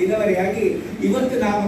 ದಿನವರಿಯಾಗಿ ಇವತ್ತು ನಾವು